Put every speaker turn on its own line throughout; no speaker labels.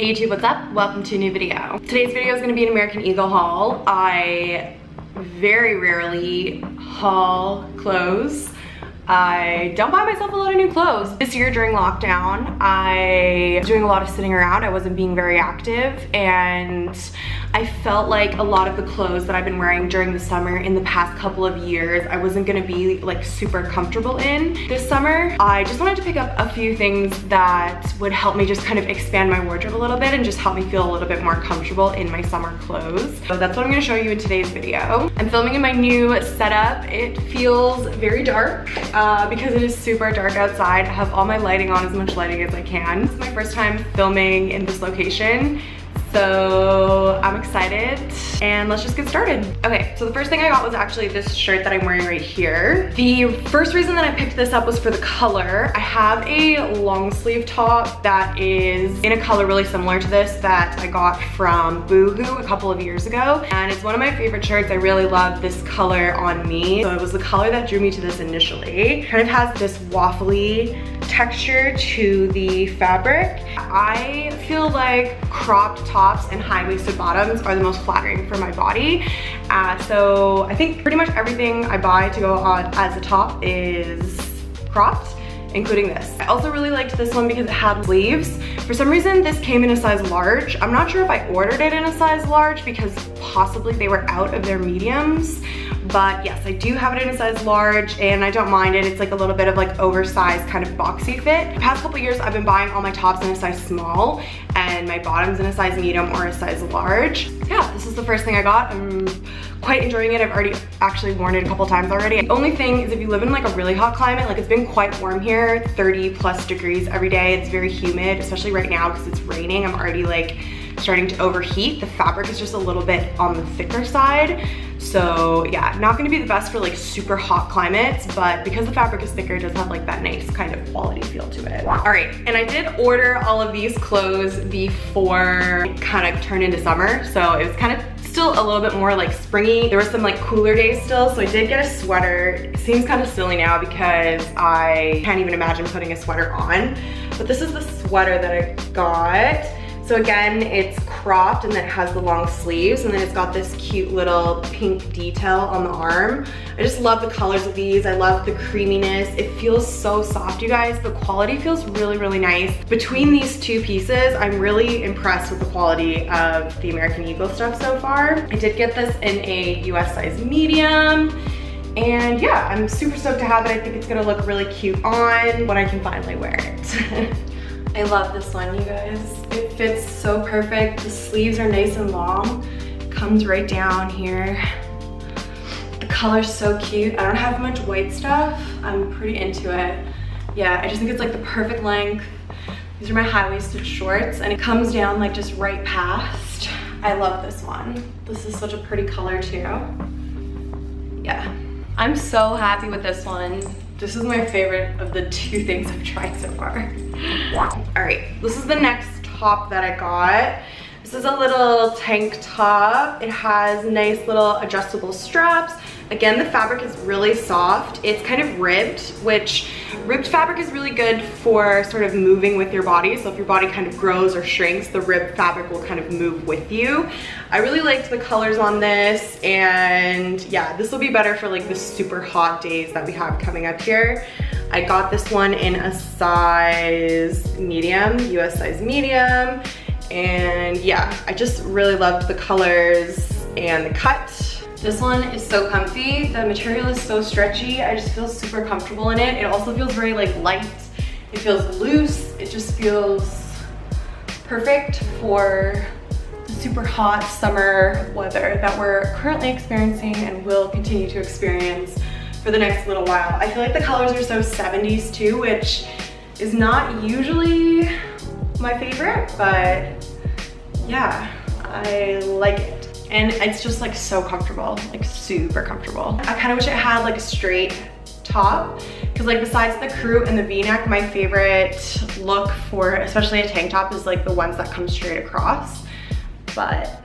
Hey YouTube, what's up? Welcome to a new video. Today's video is gonna be an American Eagle haul. I very rarely haul clothes. I don't buy myself a lot of new clothes. This year during lockdown, I was doing a lot of sitting around. I wasn't being very active and I felt like a lot of the clothes that I've been wearing during the summer in the past couple of years, I wasn't gonna be like super comfortable in this summer. I just wanted to pick up a few things that would help me just kind of expand my wardrobe a little bit and just help me feel a little bit more comfortable in my summer clothes. So that's what I'm gonna show you in today's video. I'm filming in my new setup. It feels very dark uh, because it is super dark outside. I have all my lighting on, as much lighting as I can. It's my first time filming in this location so I'm excited and let's just get started. Okay, so the first thing I got was actually this shirt that I'm wearing right here. The first reason that I picked this up was for the color. I have a long sleeve top that is in a color really similar to this that I got from Boohoo a couple of years ago. And it's one of my favorite shirts. I really love this color on me. So it was the color that drew me to this initially. Kind of has this waffly texture to the fabric. I feel like cropped tops and high-waisted bottoms are the most flattering for my body. Uh, so I think pretty much everything I buy to go on as a top is cropped including this. I also really liked this one because it had sleeves. For some reason, this came in a size large. I'm not sure if I ordered it in a size large because possibly they were out of their mediums. But yes, I do have it in a size large and I don't mind it. It's like a little bit of like oversized kind of boxy fit. The past couple years, I've been buying all my tops in a size small and my bottoms in a size medium or a size large. Yeah, this is the first thing I got. I'm quite enjoying it. I've already actually worn it a couple times already. The only thing is if you live in like a really hot climate, like it's been quite warm here, 30 plus degrees every day. It's very humid, especially right now because it's raining. I'm already like starting to overheat. The fabric is just a little bit on the thicker side. So yeah, not gonna be the best for like super hot climates, but because the fabric is thicker, it does have like that nice kind of quality feel to it. All right, and I did order all of these clothes before kind of turned into summer. So it was kind of still a little bit more like springy. There were some like cooler days still, so I did get a sweater. It seems kind of silly now because I can't even imagine putting a sweater on. But this is the sweater that I got. So again, it's cropped and then it has the long sleeves and then it's got this cute little pink detail on the arm. I just love the colors of these. I love the creaminess. It feels so soft, you guys. The quality feels really, really nice. Between these two pieces, I'm really impressed with the quality of the American Eagle stuff so far. I did get this in a US size medium. And yeah, I'm super stoked to have it. I think it's gonna look really cute on when I can finally wear it. I love this one, you guys. It fits so perfect. The sleeves are nice and long. Comes right down here. The color's so cute. I don't have much white stuff. I'm pretty into it. Yeah, I just think it's like the perfect length. These are my high-waisted shorts and it comes down like just right past. I love this one. This is such a pretty color too. Yeah. I'm so happy with this one. This is my favorite of the two things I've tried so far. All right, this is the next top that I got. This is a little tank top. It has nice little adjustable straps. Again, the fabric is really soft. It's kind of ribbed, which ribbed fabric is really good for sort of moving with your body. So if your body kind of grows or shrinks, the ribbed fabric will kind of move with you. I really liked the colors on this and yeah, this will be better for like the super hot days that we have coming up here. I got this one in a size medium, US size medium. And yeah, I just really loved the colors and the cut this one is so comfy. The material is so stretchy. I just feel super comfortable in it. It also feels very like light. It feels loose. It just feels perfect for the super hot summer weather that we're currently experiencing and will continue to experience for the next little while. I feel like the colors are so 70s too, which is not usually my favorite, but yeah, I like it and it's just like so comfortable, like super comfortable. I kind of wish it had like a straight top because like besides the crew and the v-neck my favorite look for especially a tank top is like the ones that come straight across but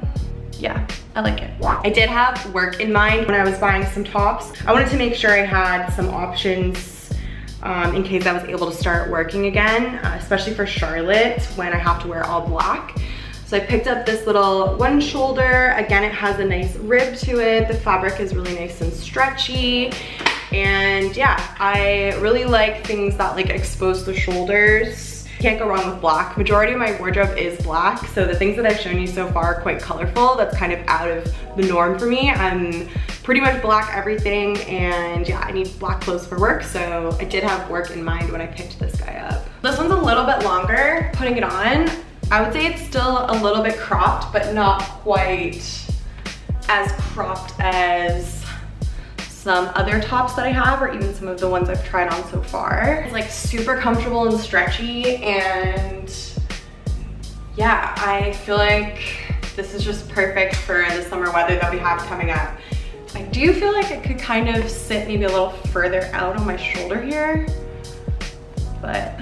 yeah I like it. I did have work in mind when I was buying some tops. I wanted to make sure I had some options um, in case I was able to start working again, uh, especially for Charlotte when I have to wear all black. So I picked up this little one shoulder. Again, it has a nice rib to it. The fabric is really nice and stretchy. And yeah, I really like things that like expose the shoulders. Can't go wrong with black. Majority of my wardrobe is black, so the things that I've shown you so far are quite colorful. That's kind of out of the norm for me. I'm pretty much black everything, and yeah, I need black clothes for work, so I did have work in mind when I picked this guy up. This one's a little bit longer, putting it on. I would say it's still a little bit cropped, but not quite as cropped as some other tops that I have or even some of the ones I've tried on so far. It's like super comfortable and stretchy and yeah, I feel like this is just perfect for the summer weather that we have coming up. I do feel like it could kind of sit maybe a little further out on my shoulder here, but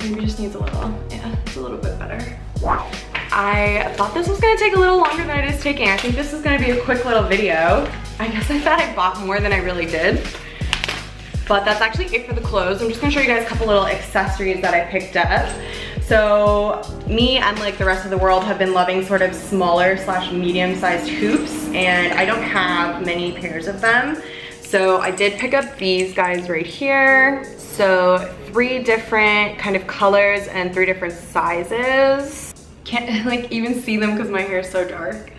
maybe just needs a little, yeah, it's a little bit better. I thought this was gonna take a little longer than it is taking. I think this is gonna be a quick little video. I guess I thought I bought more than I really did. But that's actually it for the clothes. I'm just gonna show you guys a couple little accessories that I picked up. So me and like the rest of the world have been loving sort of smaller slash medium sized hoops and I don't have many pairs of them. So I did pick up these guys right here. So three different kind of colors and three different sizes. Can't like even see them because my hair is so dark.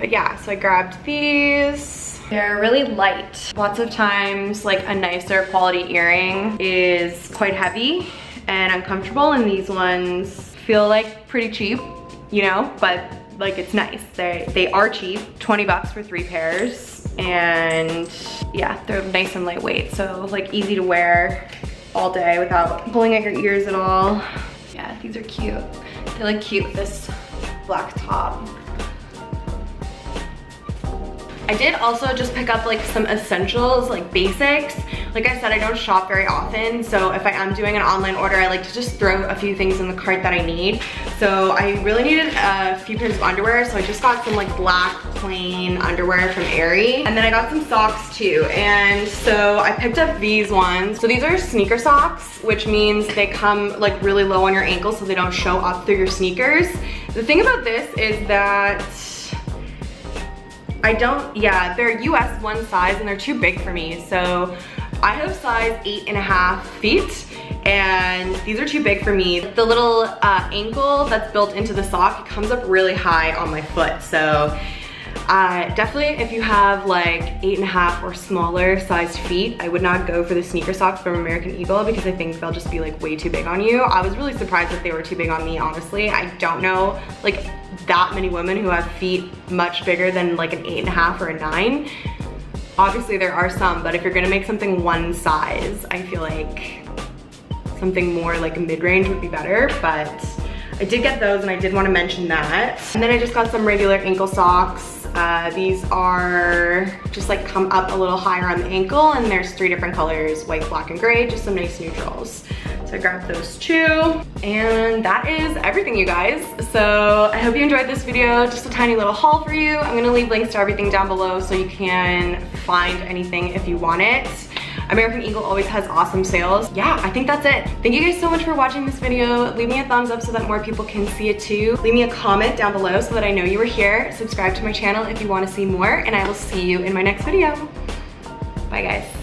But yeah, so I grabbed these. They're really light. Lots of times like a nicer quality earring is quite heavy and uncomfortable and these ones feel like pretty cheap, you know, but like it's nice. They, they are cheap, 20 bucks for three pairs. And yeah, they're nice and lightweight. So like easy to wear all day without pulling at your ears at all. Yeah, these are cute. They look cute with this black top. I did also just pick up like some essentials, like basics. Like I said, I don't shop very often, so if I am doing an online order, I like to just throw a few things in the cart that I need. So I really needed a few pairs of underwear, so I just got some like black plain underwear from Aerie. And then I got some socks too. And so I picked up these ones. So these are sneaker socks, which means they come like really low on your ankles so they don't show up through your sneakers. The thing about this is that I don't, yeah, they're US one size and they're too big for me. So I have size eight and a half feet and these are too big for me. The little uh, ankle that's built into the sock, comes up really high on my foot. So uh, definitely if you have like eight and a half or smaller sized feet, I would not go for the sneaker socks from American Eagle because I think they'll just be like way too big on you. I was really surprised that they were too big on me, honestly. I don't know like that many women who have feet much bigger than like an eight and a half or a nine. Obviously there are some, but if you're gonna make something one size, I feel like something more like a mid-range would be better, but I did get those and I did wanna mention that. And then I just got some regular ankle socks. Uh, these are just like come up a little higher on the ankle and there's three different colors, white, black, and gray, just some nice neutrals. So I grabbed those two. And that is everything, you guys. So I hope you enjoyed this video. Just a tiny little haul for you. I'm gonna leave links to everything down below so you can find anything if you want it. American Eagle always has awesome sales. Yeah, I think that's it. Thank you guys so much for watching this video. Leave me a thumbs up so that more people can see it too. Leave me a comment down below so that I know you were here. Subscribe to my channel if you wanna see more and I will see you in my next video. Bye guys.